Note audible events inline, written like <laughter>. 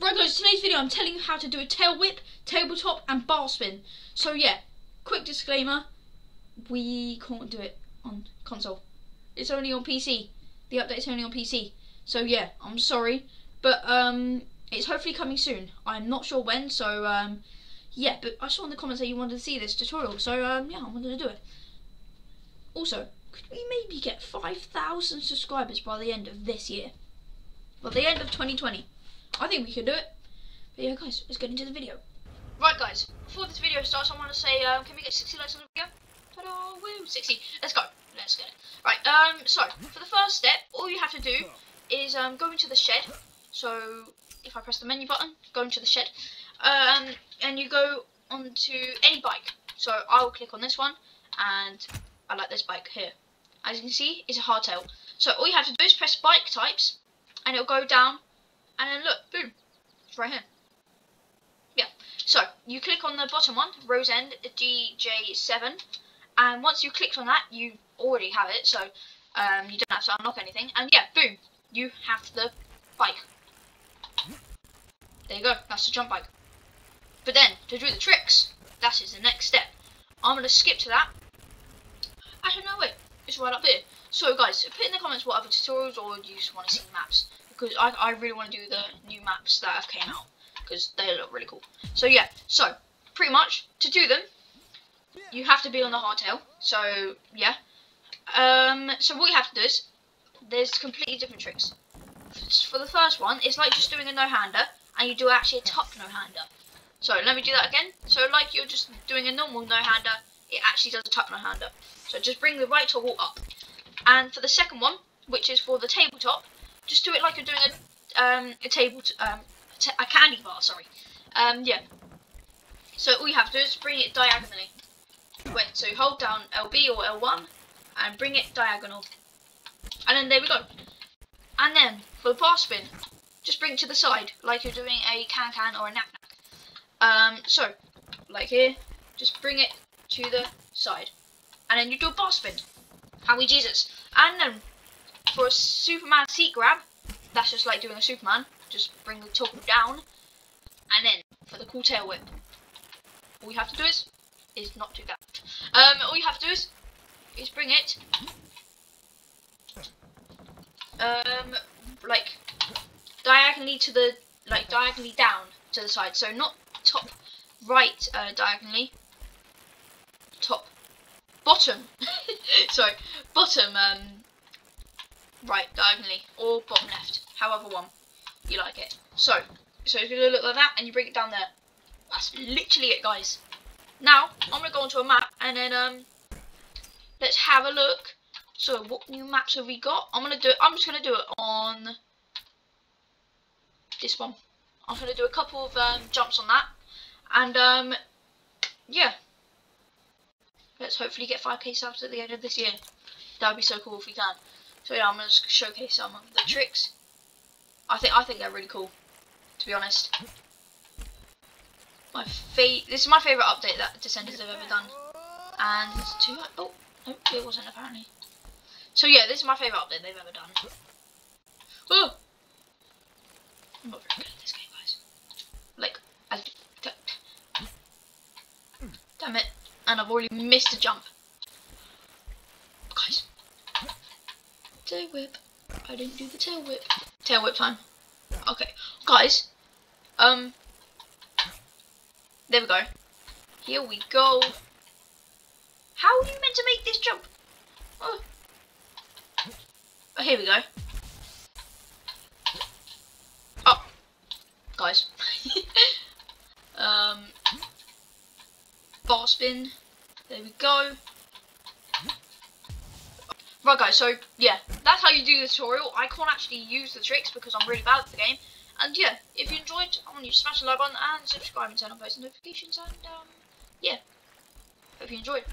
Right guys, today's video I'm telling you how to do a tail whip, tabletop and bar spin. So yeah, quick disclaimer, we can't do it on console. It's only on PC. The update's only on PC. So yeah, I'm sorry. But um it's hopefully coming soon. I'm not sure when, so um yeah, but I saw in the comments that you wanted to see this tutorial, so um yeah, I'm gonna do it. Also, could we maybe get 5,000 subscribers by the end of this year? By the end of 2020. I think we can do it. But yeah, guys, let's get into the video. Right, guys, before this video starts, I want to say, um, can we get 60 likes on the video? Ta-da, woo, 60. Let's go. Let's get it. Right, um, so, for the first step, all you have to do is um, go into the shed. So, if I press the menu button, go into the shed. Um, and you go onto any bike. So, I will click on this one, and I like this bike here. As you can see, it's a hardtail. So, all you have to do is press bike types, and it'll go down and then look, boom, it's right here. Yeah, so you click on the bottom one, Rose End DJ7, and once you clicked on that, you already have it, so um, you don't have to unlock anything, and yeah, boom, you have the bike. There you go, that's the jump bike. But then, to do the tricks, that is the next step. I'm going to skip to that. I don't know it. It's right up here. So guys, put in the comments what other tutorials or you just want to see maps because I, I really want to do the new maps that have came out because they look really cool. So yeah, so pretty much to do them, you have to be on the hardtail. So yeah, um, so what you have to do is there's completely different tricks. For the first one, it's like just doing a no-hander, and you do actually a top no-hander. So let me do that again. So like you're just doing a normal no-hander, it actually does a top no-hander. So just bring the right toggle up. And for the second one, which is for the tabletop, just do it like you're doing a um, a table um, a candy bar. Sorry. Um, yeah. So all you have to do is bring it diagonally. Wait, so hold down LB or L1 and bring it diagonal. And then there we go. And then for the bar spin, just bring it to the side like you're doing a can can or a nac nac. Um, so like here, just bring it to the side, and then you do a bar spin. How we Jesus. And then for a Superman seat grab, that's just like doing a Superman. Just bring the top down. And then for the cool tail whip, all you have to do is, is not do that. Um, all you have to do is, is bring it, um, like, diagonally to the, like, diagonally down to the side. So not top right uh, diagonally, top bottom, <laughs> sorry, bottom um, right diagonally or bottom left, however one you like it. So, so it's gonna look like that, and you bring it down there. That's literally it, guys. Now I'm gonna go onto a map, and then um, let's have a look. So, what new maps have we got? I'm gonna do. It, I'm just gonna do it on this one. I'm gonna do a couple of um, jumps on that, and um, yeah. Let's hopefully get 5k subs at the end of this year. That would be so cool if we can. So yeah, I'm gonna showcase some of the tricks. I think I think they're really cool, to be honest. My fa this is my favourite update that Descenders have ever done. And two oh no, it wasn't apparently. So yeah, this is my favourite update they've ever done. Oh I'm not very good at this game guys. Like I Damn it. And I've already missed a jump. Guys tail whip. I didn't do the tail whip. Tail whip time. Okay, guys. Um. There we go. Here we go. How are you meant to make this jump? Oh. oh here we go. Oh. Guys. <laughs> um. Ball spin. There we go. Right guys, so yeah, that's how you do the tutorial. I can't actually use the tricks because I'm really bad at the game. And yeah, if you enjoyed, I want you to smash the like button and subscribe and turn on post notifications and um, yeah, hope you enjoyed.